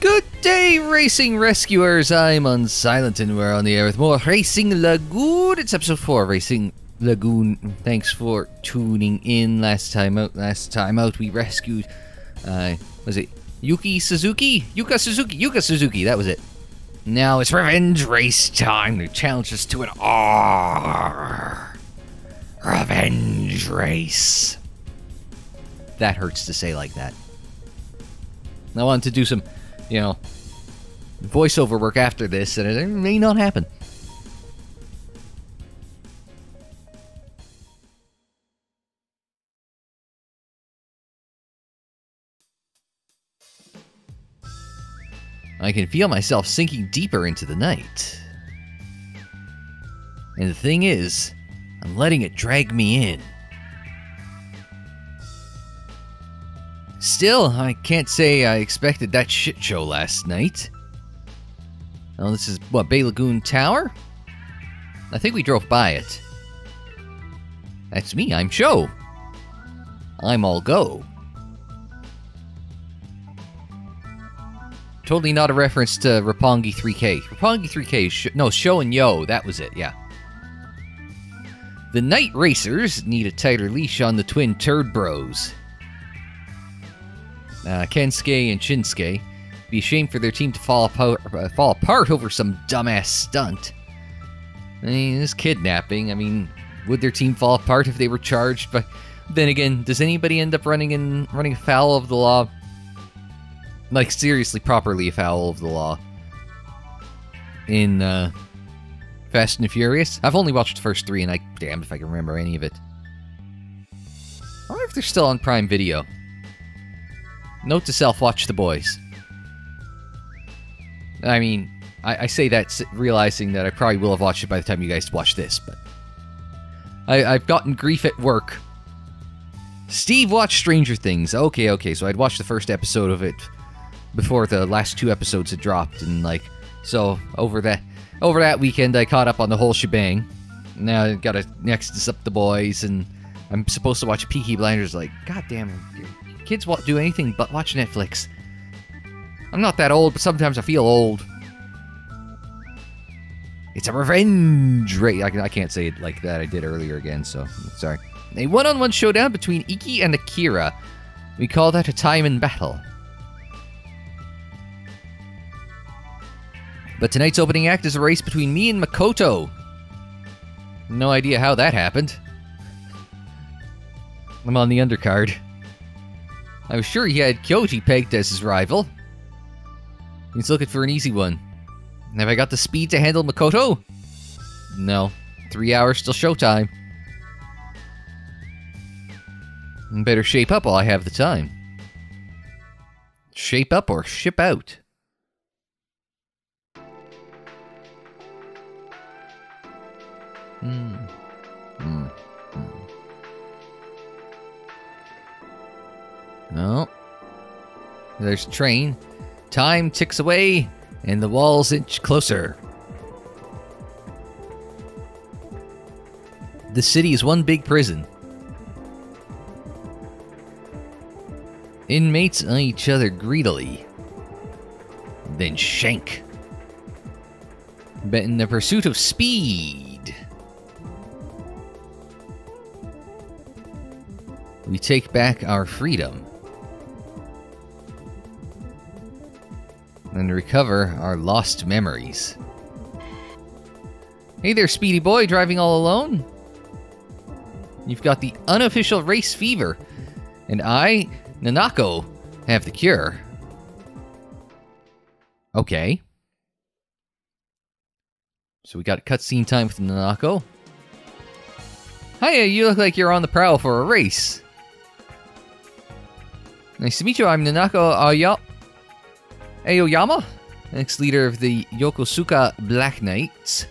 Good day, racing rescuers. I'm Unsilent and we're on the air with more Racing Lagoon. It's episode four, Racing Lagoon. Thanks for tuning in. Last time out, last time out, we rescued. Uh, was it Yuki Suzuki? Yuka Suzuki. Yuka Suzuki. That was it. Now it's revenge race time. They challenge us to an R. Revenge race. That hurts to say like that. I wanted to do some, you know, voiceover work after this, and it may not happen. I can feel myself sinking deeper into the night. And the thing is, I'm letting it drag me in. Still, I can't say I expected that shit show last night. Oh, this is what, Bay Lagoon Tower? I think we drove by it. That's me, I'm Show. I'm all go. Totally not a reference to Roppongi 3K. Roppongi 3K, sh- no, Show and Yo, that was it, yeah. The Night Racers need a tighter leash on the twin Turd Bros. Uh, Kensuke and Shinsuke be ashamed for their team to fall apart, uh, fall apart over some dumbass stunt. I mean, this kidnapping. I mean, would their team fall apart if they were charged? But then again, does anybody end up running in running afoul of the law? Like seriously, properly afoul of the law in uh, Fast and Furious? I've only watched the first three, and I damned if I can remember any of it. I wonder if they're still on Prime Video. Note to self: watch the boys. I mean, I, I say that realizing that I probably will have watched it by the time you guys watch this, but I, I've gotten grief at work. Steve watched Stranger Things. Okay, okay, so I'd watched the first episode of it before the last two episodes had dropped, and like, so over that over that weekend, I caught up on the whole shebang. Now I gotta next up the boys, and I'm supposed to watch Peaky Blinders. Like, goddamn, kids won't do anything but watch Netflix. I'm not that old, but sometimes I feel old. It's a revenge race. I, can't say it like that. I did earlier again, so sorry. A one-on-one showdown between Ikki and Akira. We call that a time in battle. But tonight's opening act is a race between me and Makoto. No idea how that happened. I'm on the undercard. I was sure he had Kyoji pegged as his rival. He's looking for an easy one. Have I got the speed to handle Makoto? No. Three hours till showtime. Better shape up while I have the time. Shape up or ship out. Hmm. No. There's a train. Time ticks away, and the walls inch closer. The city is one big prison. Inmates eye each other greedily, then shank. But in the pursuit of speed, we take back our freedom. And recover our lost memories. Hey there, Speedy Boy, driving all alone? You've got the unofficial race fever, and I, Nanako, have the cure. Okay. So we got cutscene time with Nanako. Hiya, you look like you're on the prowl for a race. Nice to meet you, I'm Nanako Aya Aoyama, next leader of the Yokosuka Black Knights.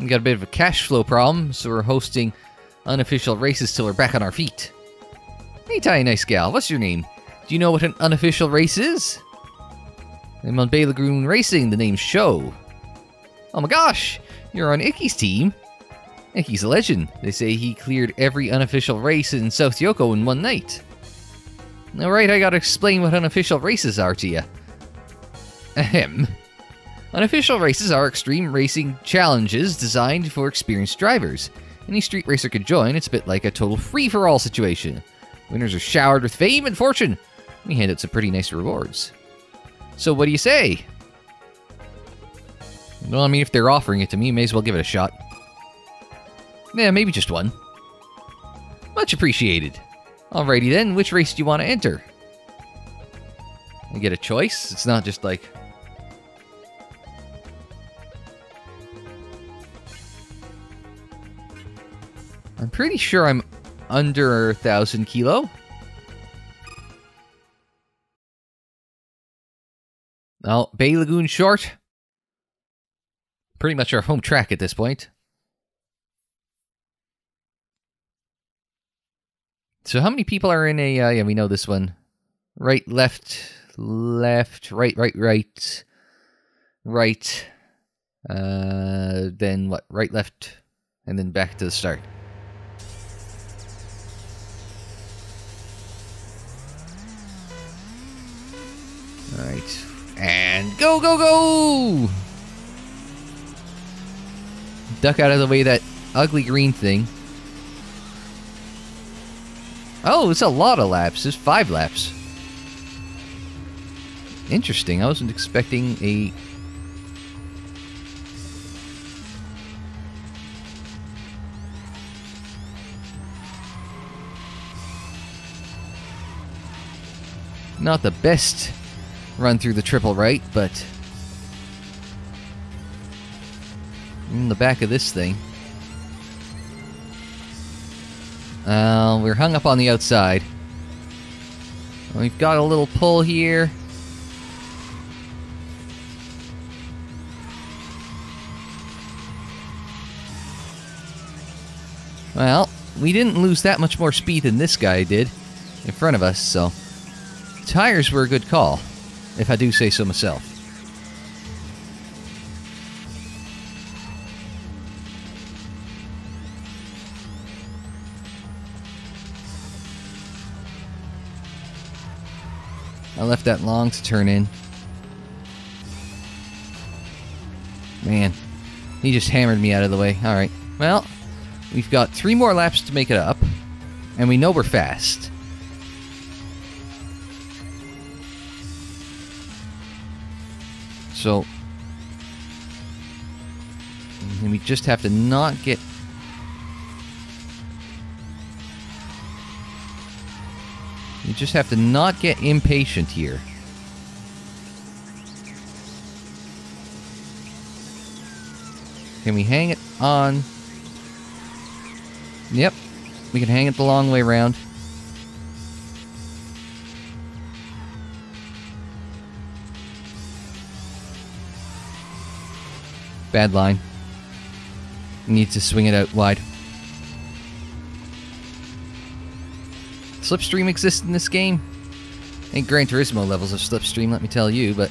We got a bit of a cash flow problem, so we're hosting unofficial races till we're back on our feet. Hey, tiny nice gal, what's your name? Do you know what an unofficial race is? I'm on Bay Lagoon Racing, the name's Show. Oh my gosh, you're on Ikki's team? Ikki's a legend. They say he cleared every unofficial race in South Yoko in one night. Alright, I gotta explain what unofficial races are to you. Ahem. Unofficial races are extreme racing challenges designed for experienced drivers. Any street racer could join, it's a bit like a total free for all situation. Winners are showered with fame and fortune. We hand out some pretty nice rewards. So, what do you say? Well, I mean, if they're offering it to me, may as well give it a shot. Yeah, maybe just one. Much appreciated. Alrighty then, which race do you want to enter? I get a choice. It's not just like. I'm pretty sure I'm under a thousand kilo. Well, Bay Lagoon Short. Pretty much our home track at this point. So how many people are in a? Uh, yeah, we know this one. Right, left, left, right, right, right, right. Uh, then what? Right, left, and then back to the start. All right, and go, go, go! Duck out of the way that ugly green thing. Oh, it's a lot of laps. It's five laps. Interesting. I wasn't expecting a... Not the best run through the triple right, but... In the back of this thing. Uh, we're hung up on the outside. We've got a little pull here. Well, we didn't lose that much more speed than this guy did in front of us, so tires were a good call, if I do say so myself. Left that long to turn in. Man, he just hammered me out of the way. Alright, well, we've got three more laps to make it up, and we know we're fast. So, and we just have to not get just have to not get impatient here. Can we hang it on? Yep. We can hang it the long way around. Bad line. Need to swing it out wide. Slipstream exists in this game. Ain't Gran Turismo levels of Slipstream, let me tell you, but...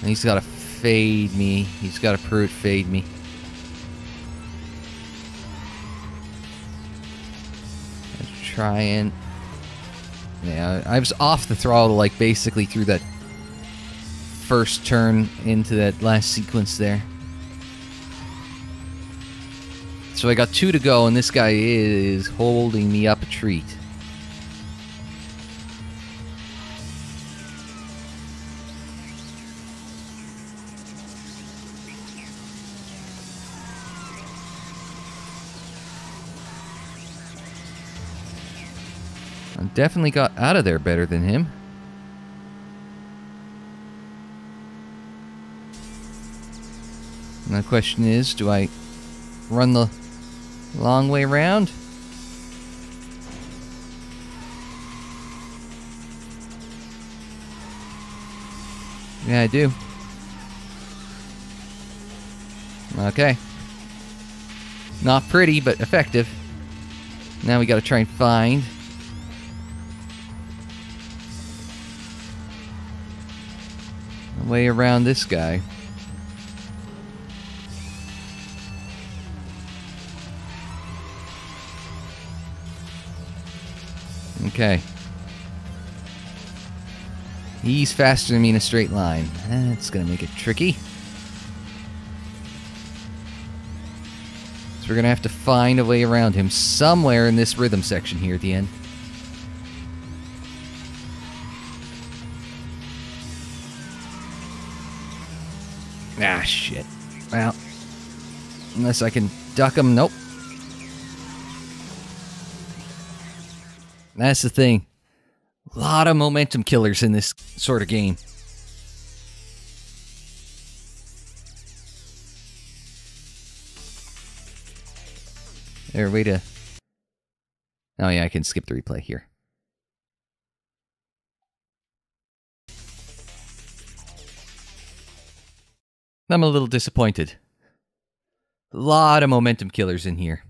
And he's gotta fade me. He's gotta Pruitt fade me. Let's try and... Yeah, I was off the throttle, like, basically through that first turn into that last sequence there. So I got two to go, and this guy is holding me up a treat. I definitely got out of there better than him. And the question is, do I run the Long way around. Yeah, I do. Okay. Not pretty, but effective. Now we gotta try and find... a way around this guy. Okay. He's faster than me in a straight line. That's to make it tricky. So we're to have to find a way around him somewhere in this rhythm section here at the end. Ah, shit. Well, unless I can duck him. Nope. That's the thing. A lot of momentum killers in this sort of game. There, way to. Oh, yeah, I can skip the replay here. I'm a little disappointed. A lot of momentum killers in here.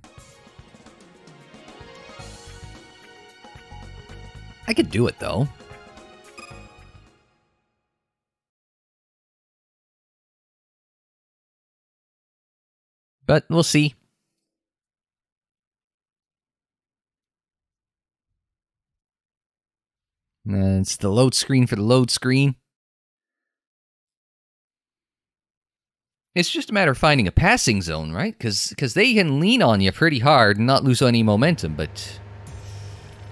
I could do it though. But we'll see. And it's the load screen for the load screen. It's just a matter of finding a passing zone, right? Because they can lean on you pretty hard and not lose any momentum, but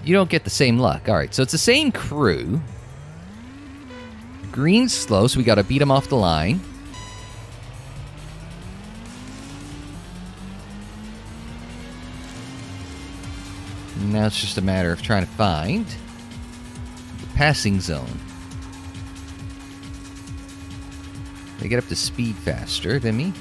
you don't get the same luck. All right, so it's the same crew. Green's slow, so we got to beat him off the line. Now it's just a matter of trying to find the passing zone. They get up to speed faster than me.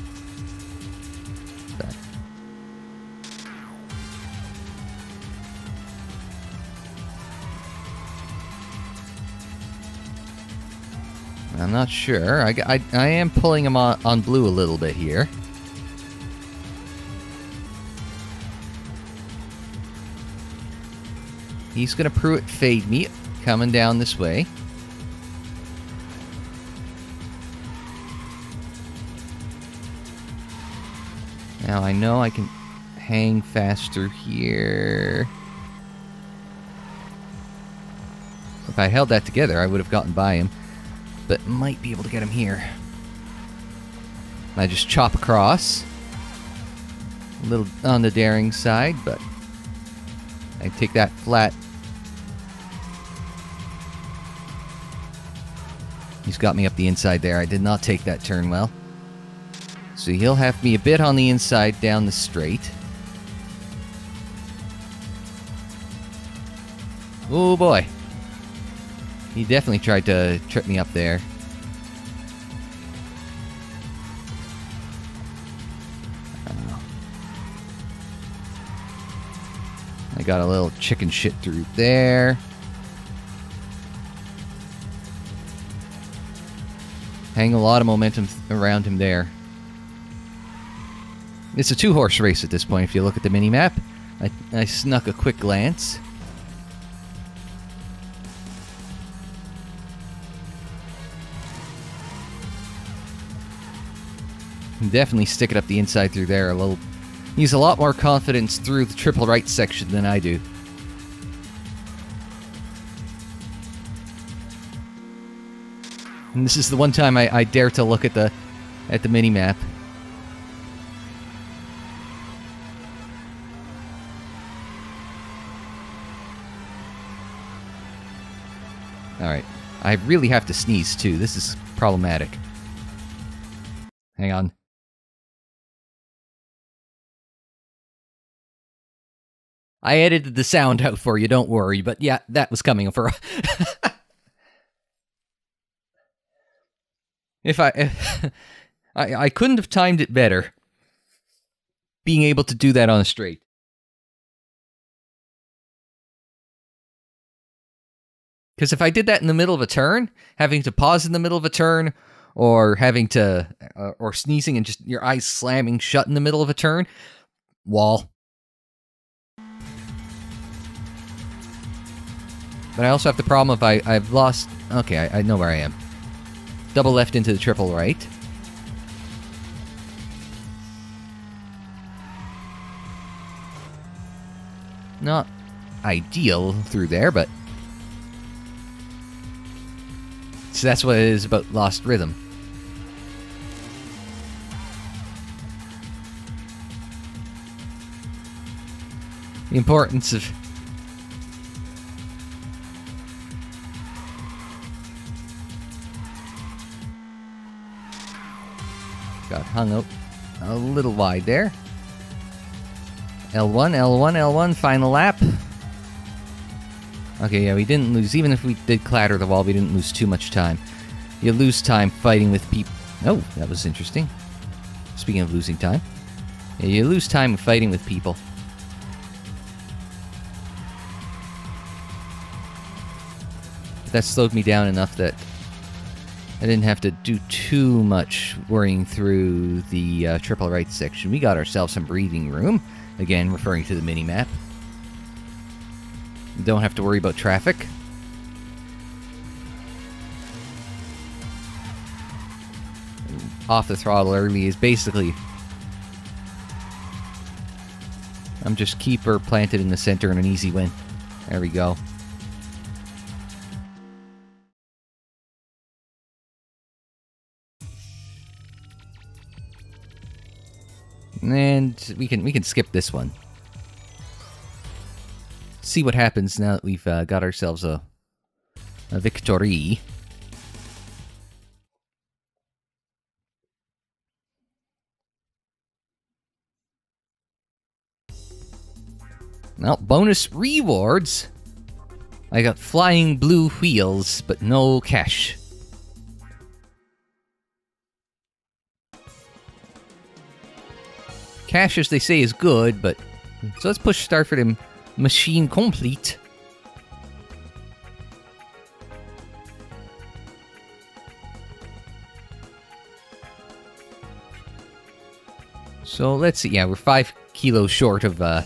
I'm not sure. I, I, I am pulling him on, on blue a little bit here. He's going to Pruitt fade me coming down this way. Now I know I can hang faster here. If I held that together, I would have gotten by him. But might be able to get him here. I just chop across. A little on the daring side, but I take that flat. He's got me up the inside there. I did not take that turn well. So he'll have me a bit on the inside down the straight. Oh boy. He definitely tried to trip me up there. Uh, I got a little chicken shit through there. Hang a lot of momentum around him there. It's a two-horse race at this point, if you look at the mini-map. I, I snuck a quick glance. Definitely stick it up the inside through there a little. Use a lot more confidence through the triple right section than I do. And this is the one time I, I dare to look at the at the mini map. Alright. I really have to sneeze, too. This is problematic. Hang on. I edited the sound out for you, don't worry. But yeah, that was coming for. if I, if, I, I couldn't have timed it better. Being able to do that on a straight. Because if I did that in the middle of a turn, having to pause in the middle of a turn, or having to, uh, or sneezing and just your eyes slamming shut in the middle of a turn, wall. But I also have the problem if I, I've lost... Okay, I, I know where I am. Double left into the triple right. Not ideal through there, but... So that's what it is about Lost Rhythm. The importance of got hung up a little wide there. L1, L1, L1, final lap. Okay, yeah, we didn't lose. Even if we did clatter the wall, we didn't lose too much time. You lose time fighting with people. Oh, that was interesting. Speaking of losing time. Yeah, you lose time fighting with people. That slowed me down enough that I didn't have to do too much worrying through the uh, triple right section. We got ourselves some breathing room. Again, referring to the mini map. Don't have to worry about traffic. Off the throttle early is basically... I'm just keeper planted in the center and an easy win. There we go. And we can we can skip this one. See what happens now that we've uh, got ourselves a a victory. Now, bonus rewards. I got flying blue wheels, but no cash. Cash, as they say, is good, but... So let's push Starford in machine complete. So let's see. Yeah, we're five kilos short of uh,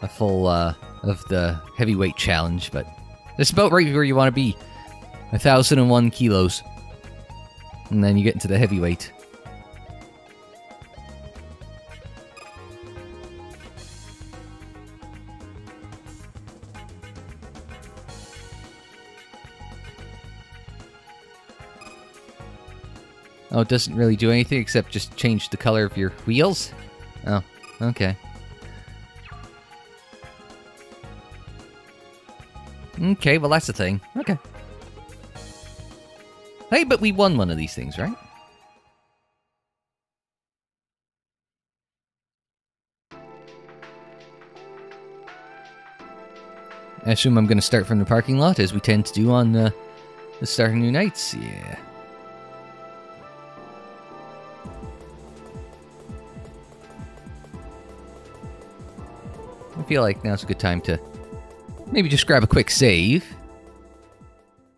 a full uh, of the heavyweight challenge, but that's about right where you want to be. A thousand and one kilos, and then you get into the heavyweight. Oh, it doesn't really do anything except just change the color of your wheels? Oh, okay. Okay, well that's the thing. Okay. Hey, but we won one of these things, right? I assume I'm going to start from the parking lot, as we tend to do on uh, the starting new nights. Yeah. Feel like now's a good time to maybe just grab a quick save.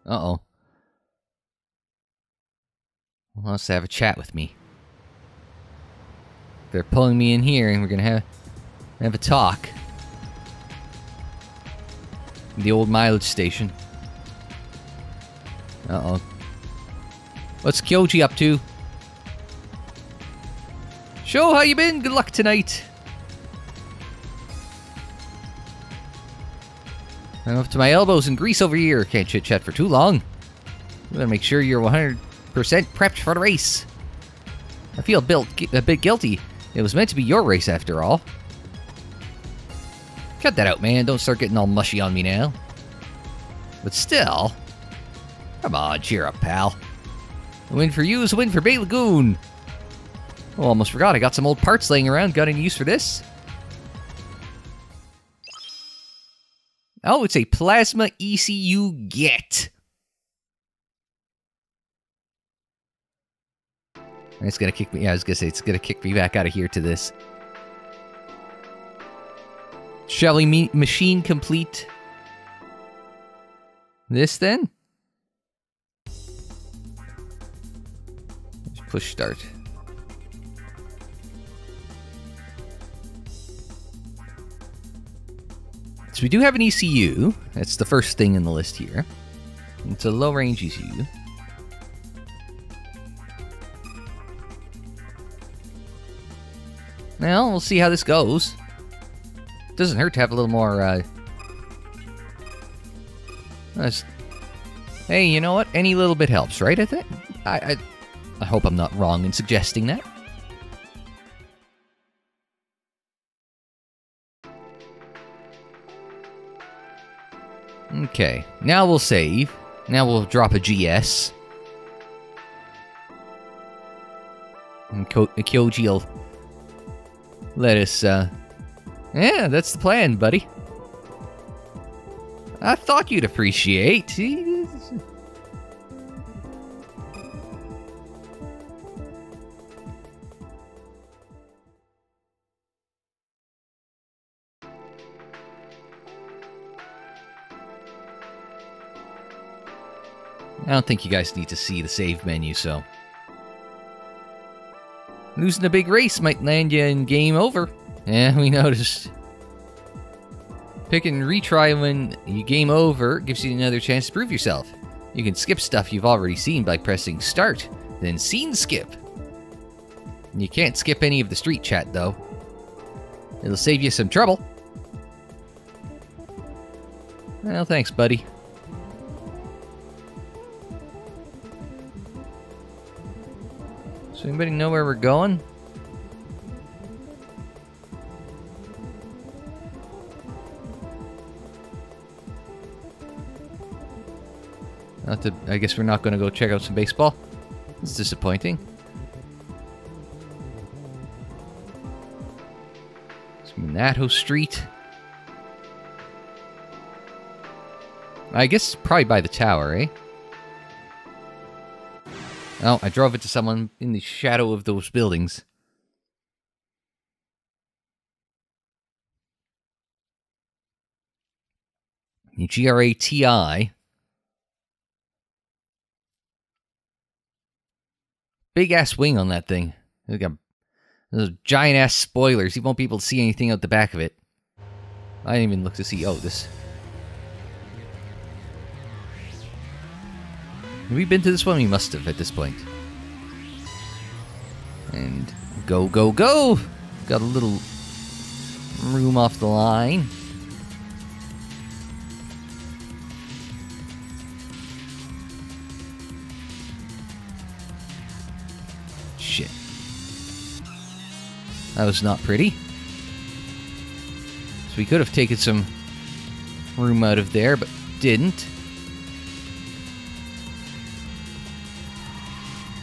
Uh-oh. Wants to have a chat with me. They're pulling me in here and we're gonna have have a talk. The old mileage station. Uh-oh. What's Kyoji up to? Show how you been? Good luck tonight. I'm up to my elbows in grease over here. Can't chit chat for too long. We gotta make sure you're 100% prepped for the race. I feel built a bit guilty. It was meant to be your race after all. Cut that out, man. Don't start getting all mushy on me now. But still. Come on, cheer up, pal. A win for you is a win for Bay Lagoon. Oh, almost forgot. I got some old parts laying around. Got any use for this? Oh, it's a plasma ECU get. It's gonna kick me. Yeah, I was gonna say it's gonna kick me back out of here to this. Shall we meet machine complete? This then? Push start. So we do have an ECU. That's the first thing in the list here. It's a low-range ECU. Well, we'll see how this goes. Doesn't hurt to have a little more, uh... Hey, you know what? Any little bit helps, right? I think. I, I, I hope I'm not wrong in suggesting that. Okay, now we'll save. Now we'll drop a GS. And Ko- Kyoji will let us, uh... Yeah, that's the plan, buddy. I thought you'd appreciate. Don't think you guys need to see the save menu, so. Losing a big race might land you in game over. Yeah, we noticed. Pick and retry when you game over gives you another chance to prove yourself. You can skip stuff you've already seen by pressing start, then scene skip. You can't skip any of the street chat though. It'll save you some trouble. Well, thanks, buddy. Anybody know where we're going? Not to, I guess we're not going to go check out some baseball. It's disappointing. It's Minato Street. I guess probably by the tower, eh? Oh, I drove into someone in the shadow of those buildings. G-R-A-T-I. Big ass wing on that thing. Look at those giant ass spoilers. You won't be able to see anything out the back of it. I didn't even look to see. Oh, this. Have we been to this one? We must have at this point. And go, go, go! Got a little room off the line. Shit. That was not pretty. So we could have taken some room out of there, but didn't.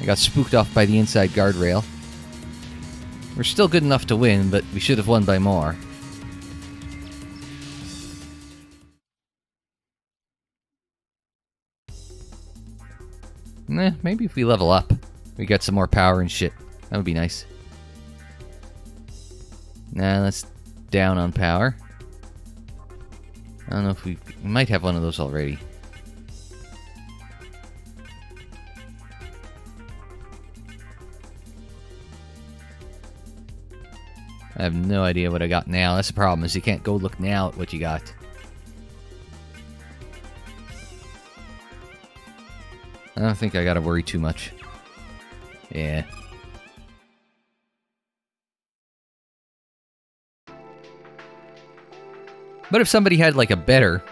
I got spooked off by the inside guardrail. We're still good enough to win, but we should have won by more. Eh, maybe if we level up, we get some more power and shit. That would be nice. Nah, that's down on power. I don't know if we, we might have one of those already. I have no idea what I got now. That's the problem, is you can't go look now at what you got. I don't think I gotta worry too much. Yeah. But if somebody had like a better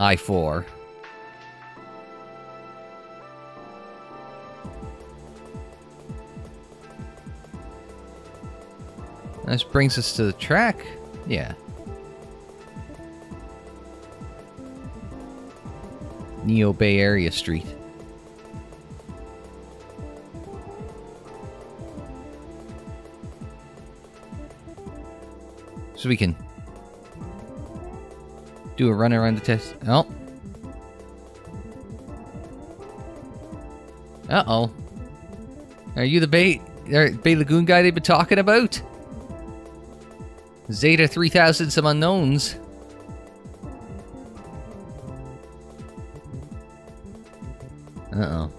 i4, This brings us to the track. Yeah. Neo Bay Area Street. So we can do a run around the test. Oh. Uh-oh. Are you the Bay, er, Bay Lagoon guy they've been talking about? Zeta 3000 some unknowns. Uh-oh.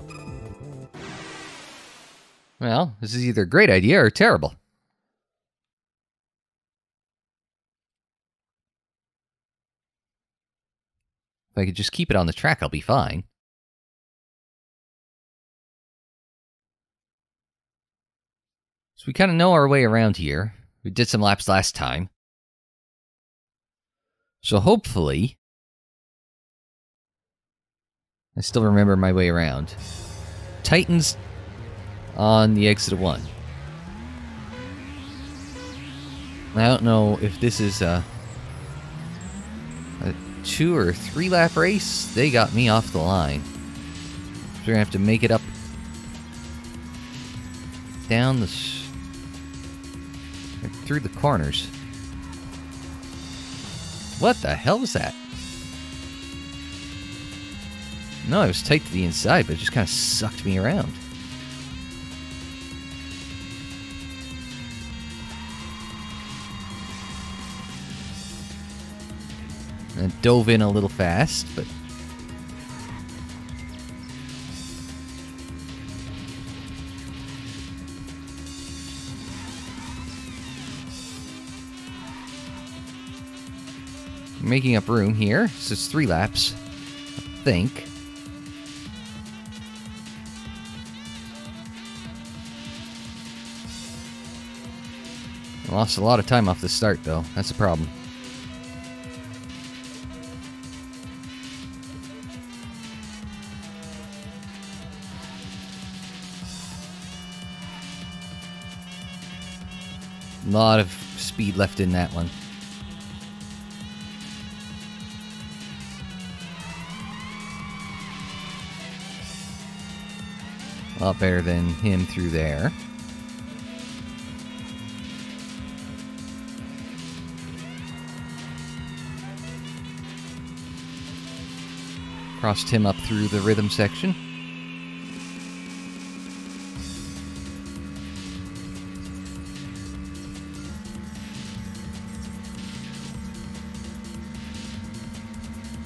Well, this is either a great idea or terrible. If I could just keep it on the track, I'll be fine. So we kind of know our way around here. We did some laps last time. So hopefully, I still remember my way around. Titans on the exit of one. I don't know if this is a, a two or three lap race. They got me off the line. So we're gonna have to make it up down the through the corners. What the hell was that? No, it was tight to the inside, but it just kind of sucked me around. And dove in a little fast, but making up room here. So it's three laps, I think. Lost a lot of time off the start, though. That's a problem. A lot of speed left in that one. A lot better than him through there. Crossed him up through the rhythm section.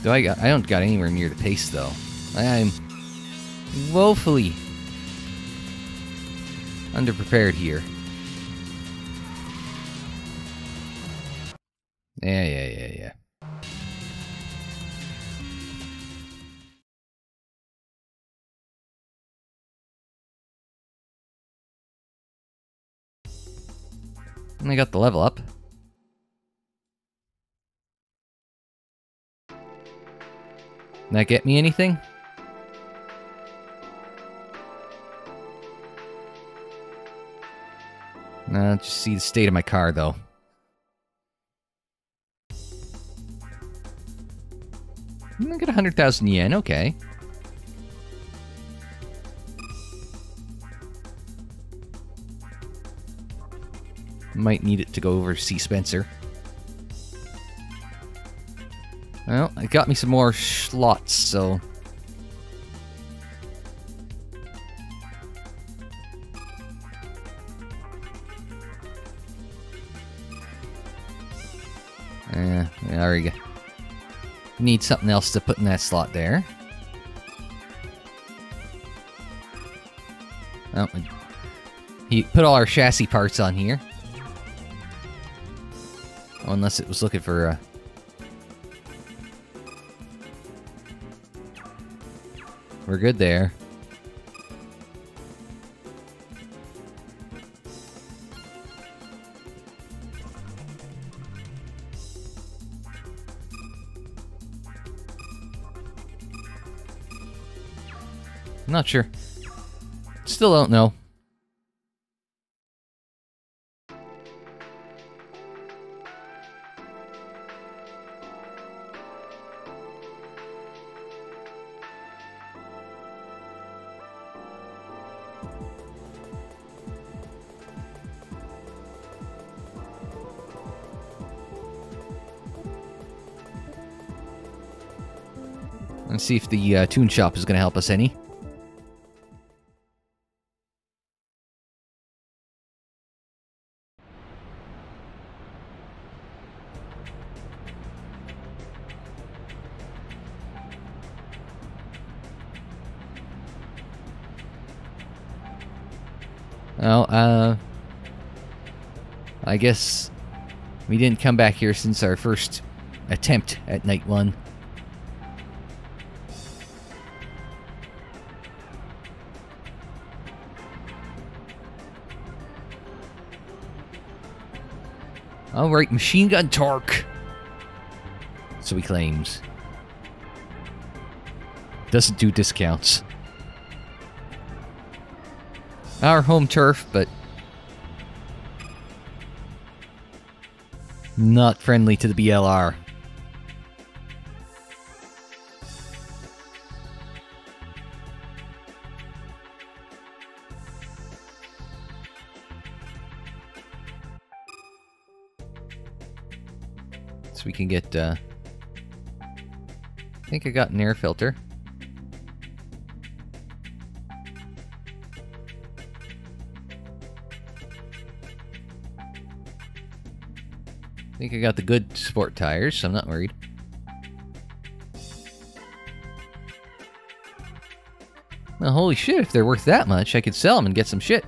Do I got I don't got anywhere near the pace though. I'm woefully underprepared here. Yeah, yeah, yeah, yeah. And I got the level up. That get me anything? Uh, just see the state of my car, though. I'm gonna get 100,000 yen, okay. Might need it to go over to see Spencer. Well, it got me some more slots, so We. Need something else to put in that slot there. Oh, he put all our chassis parts on here. Oh, unless it was looking for uh, We're good there. Not sure. Still don't know. Let's see if the uh, tune shop is going to help us any. I guess we didn't come back here since our first attempt at night one. Alright, machine gun torque. So he claims. Doesn't do discounts. Our home turf, but not friendly to the BLR. So we can get, uh, I think I got an air filter. Think I got the good sport tires, so I'm not worried. Well, holy shit, if they're worth that much, I could sell them and get some shit.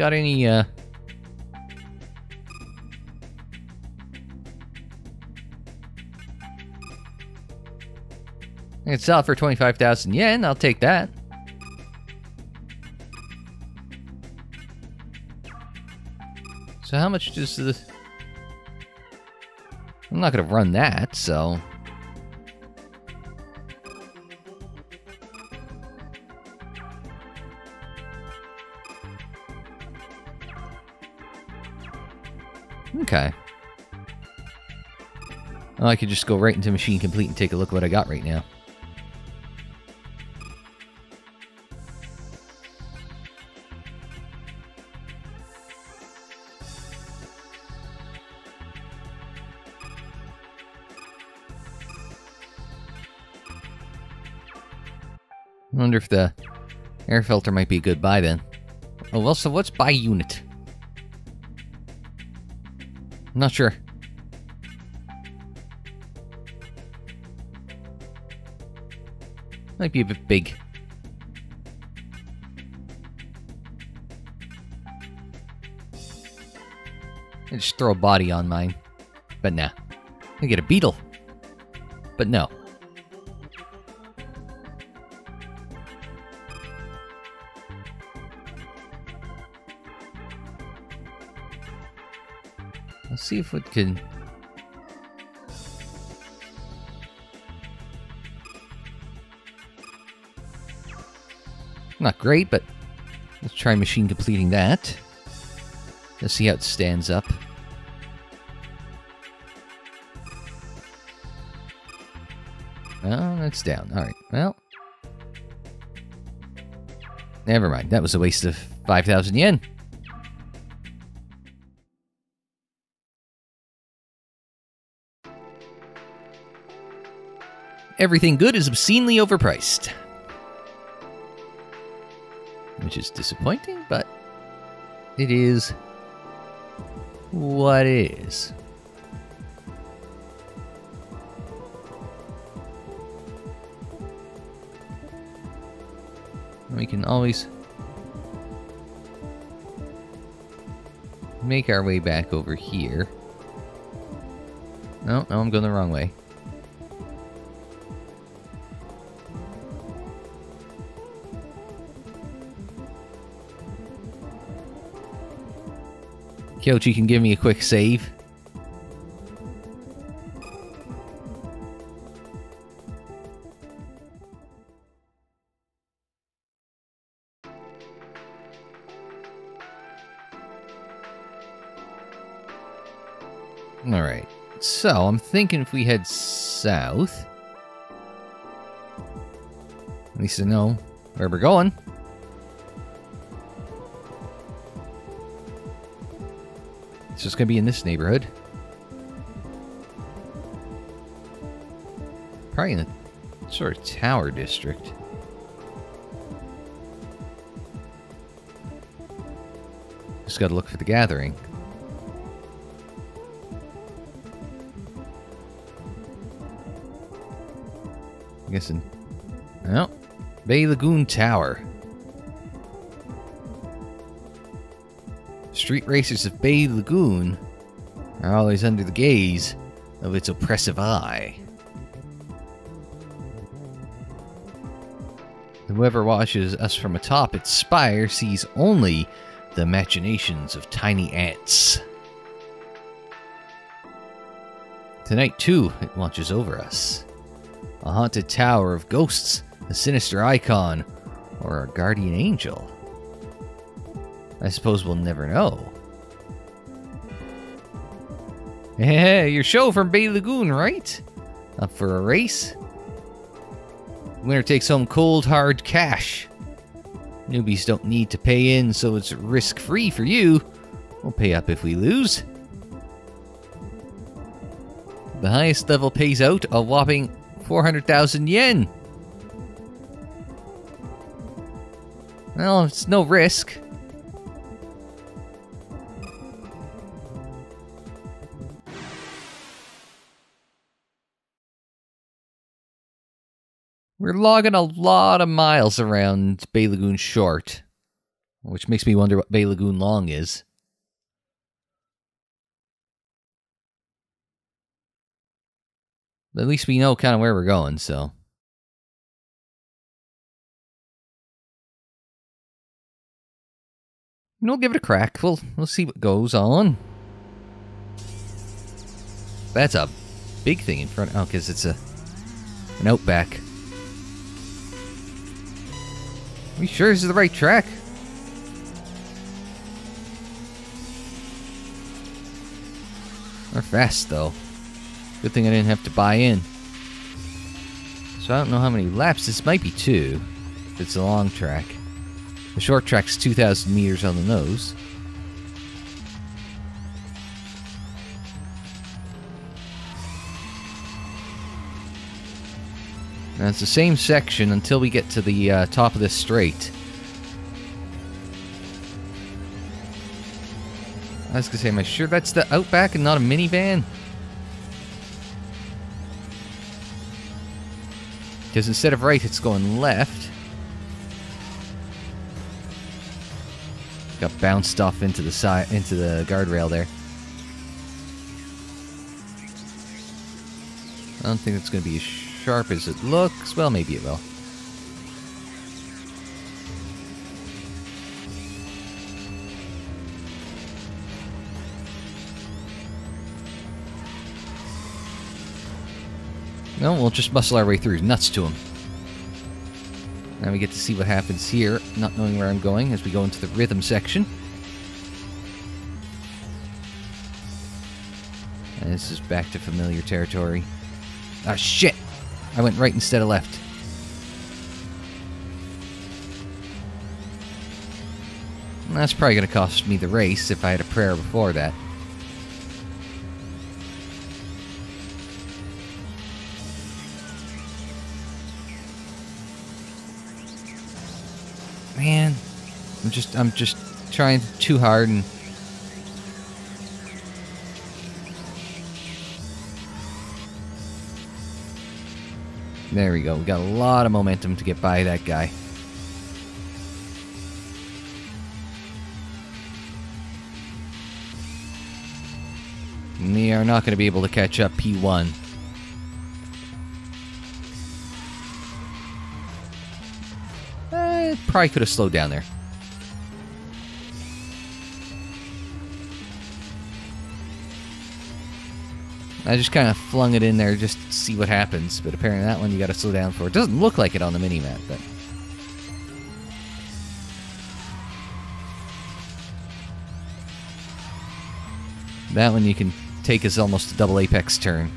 Got any, uh... I can sell it for 25,000 yen, I'll take that. So how much does the... I'm not going to run that, so... Okay. Well, I could just go right into Machine Complete and take a look at what I got right now. I wonder if the air filter might be a good buy then. Oh, well, so what's buy unit? I'm not sure. Might be a bit big. I just throw a body on mine. But nah. I get a beetle. But no. See if it can... Not great, but let's try machine completing that. Let's see how it stands up. Oh, that's down. Alright, well. Never mind. That was a waste of 5,000 yen. Everything good is obscenely overpriced. Which is disappointing, but it is what is. We can always make our way back over here. No, no, I'm going the wrong way. Kyochi can give me a quick save. Alright, so I'm thinking if we head south, at least I know where we're going. It's just going to be in this neighborhood. Probably in the sort of tower district. Just got to look for the gathering. I'm guessing. Well, oh, Bay Lagoon Tower. Street racers of Bay Lagoon are always under the gaze of its oppressive eye. Whoever watches us from atop its spire sees only the machinations of tiny ants. Tonight, too, it watches over us. A haunted tower of ghosts, a sinister icon, or a guardian angel. I suppose we'll never know. Hey, you're Sho from Bay Lagoon, right? Up for a race? Winner takes home cold, hard cash. Newbies don't need to pay in, so it's risk free for you. We'll pay up if we lose. The highest level pays out a whopping 400,000 yen. Well, it's no risk. We're logging a lot of miles around Bay Lagoon Short, which makes me wonder what Bay Lagoon Long is. But at least we know kind of where we're going, so. We'll give it a crack. We'll we'll see what goes on. That's a big thing in front. Oh, because it's a an outback. Are we sure this is the right track? They're fast though. Good thing I didn't have to buy in. So I don't know how many laps. This might be two. It's a long track. The short track's 2,000 meters on the nose. And it's the same section until we get to the uh, top of this straight. I was gonna say, am I sure that's the Outback and not a minivan? Because instead of right, it's going left. Got bounced off into the side, into the guardrail there. I don't think it's to be as sharp as it looks. Well, maybe it will. No, we'll just muscle our way through. Nuts to him. Now we get to see what happens here, not knowing where I'm going, as we go into the rhythm section. And this is back to familiar territory. Ah, shit! I went right instead of left. That's probably going to cost me the race if I had a prayer before that. Man, I'm just I'm just trying too hard and There we go. We got a lot of momentum to get by that guy. We are not going to be able to catch up P1. Eh, probably could have slowed down there. I just kind of flung it in there just to see what happens, but apparently that one you got to slow down for. It doesn't look like it on the mini-map, but... That one you can take as almost a double apex turn.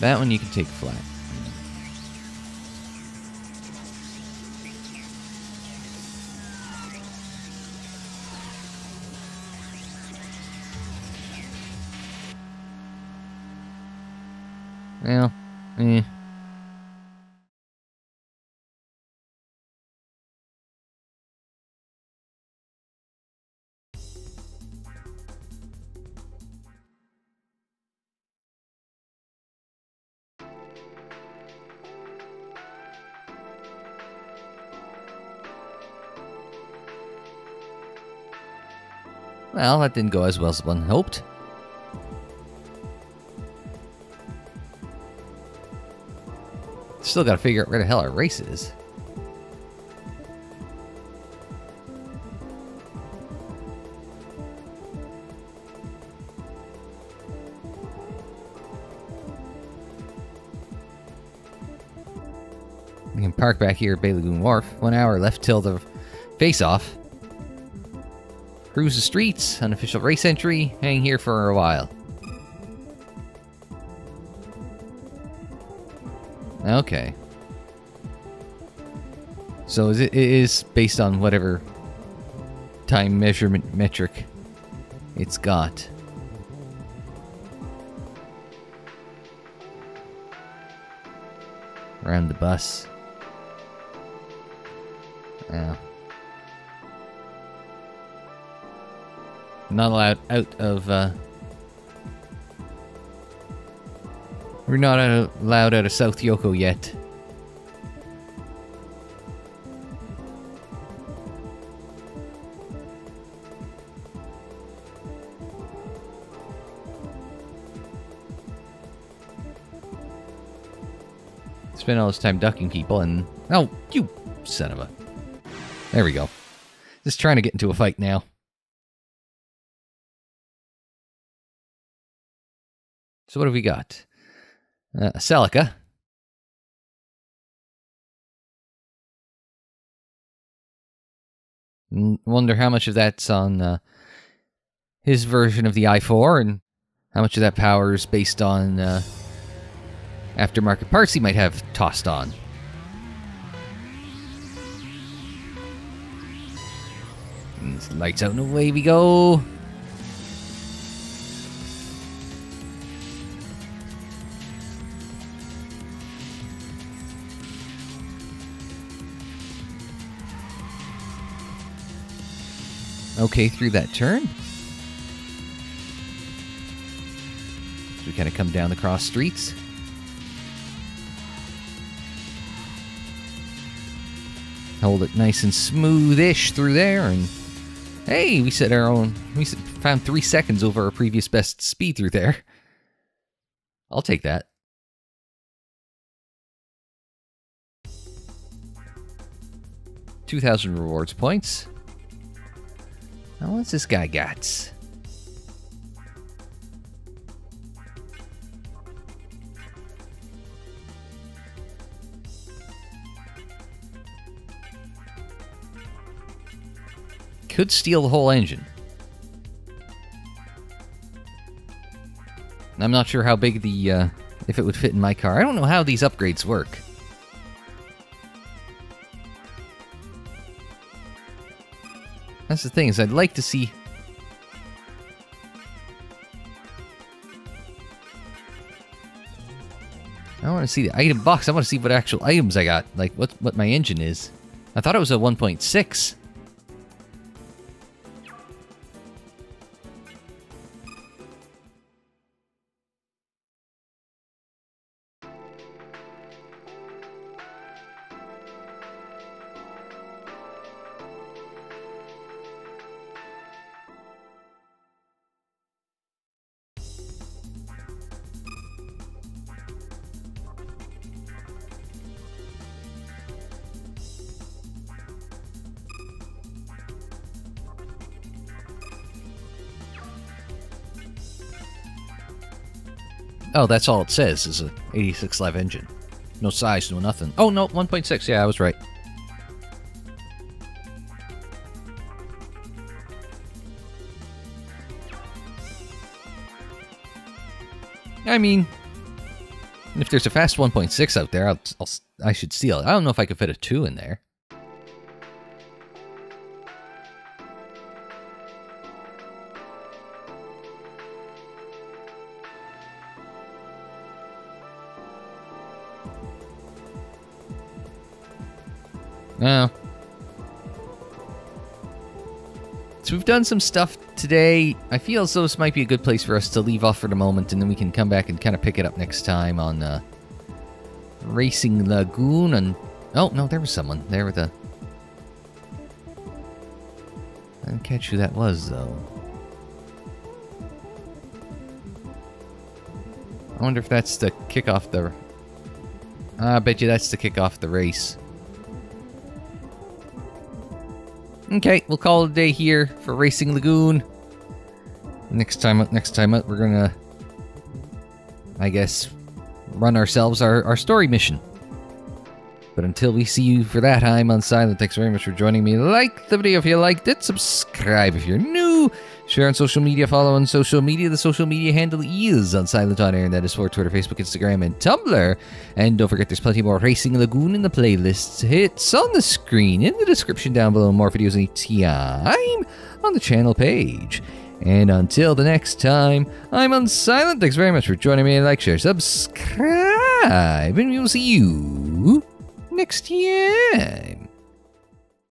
That one you can take flat. Well, eh. Well, that didn't go as well as one hoped. Still gotta figure out where the hell our race is. We can park back here at Bay Lagoon Wharf. One hour left till the face-off. Cruise the streets, unofficial race entry, hang here for a while. Okay. So is it, it is based on whatever time measurement metric it's got. Around the bus. Yeah. Not allowed out of, uh... We're not allowed out of South Yoko yet. Spend all this time ducking people and... Oh, you son of a... There we go. Just trying to get into a fight now. So what have we got? Uh, Celica. Wonder how much of that's on uh, his version of the i4 and how much of that power is based on uh, aftermarket parts he might have tossed on. Lights out and away we go. Okay, through that turn. We kind of come down the cross streets. Hold it nice and smoothish through there, and hey, we set our own. We found three seconds over our previous best speed through there. I'll take that. Two thousand rewards points. Now, what's this guy got? Could steal the whole engine. I'm not sure how big the, uh, if it would fit in my car. I don't know how these upgrades work. That's the thing, is I'd like to see... I want to see the item box. I want to see what actual items I got. Like, what, what my engine is. I thought it was a 1.6. Oh, that's all it says is a 86 live engine. No size, no nothing. Oh, no, 1.6. Yeah, I was right. I mean, if there's a fast 1.6 out there, I'll, I'll, I should steal it. I don't know if I could fit a 2 in there. Yeah. So we've done some stuff today. I feel as though this might be a good place for us to leave off for the moment, and then we can come back and kind of pick it up next time on uh, Racing Lagoon. And oh no, there was someone there with a. I didn't catch who that was though. I wonder if that's to kick off the. I bet you that's to kick off the race. Okay, we'll call it a day here for Racing Lagoon. Next time, up, next time up, we're gonna, I guess, run ourselves our, our story mission. But until we see you for that, I'm Unsilent. Thanks very much for joining me. Like the video if you liked it. Subscribe if you're new. Share on social media. Follow on social media. The social media handle is UnsilentOnAir, and that is for Twitter, Facebook, Instagram, and Tumblr. And don't forget, there's plenty more Racing Lagoon in the playlists. Hits on the screen in the description down below. More videos anytime on the channel page. And until the next time, I'm Unsilent. Thanks very much for joining me. Like, share, subscribe, and we'll see you next time.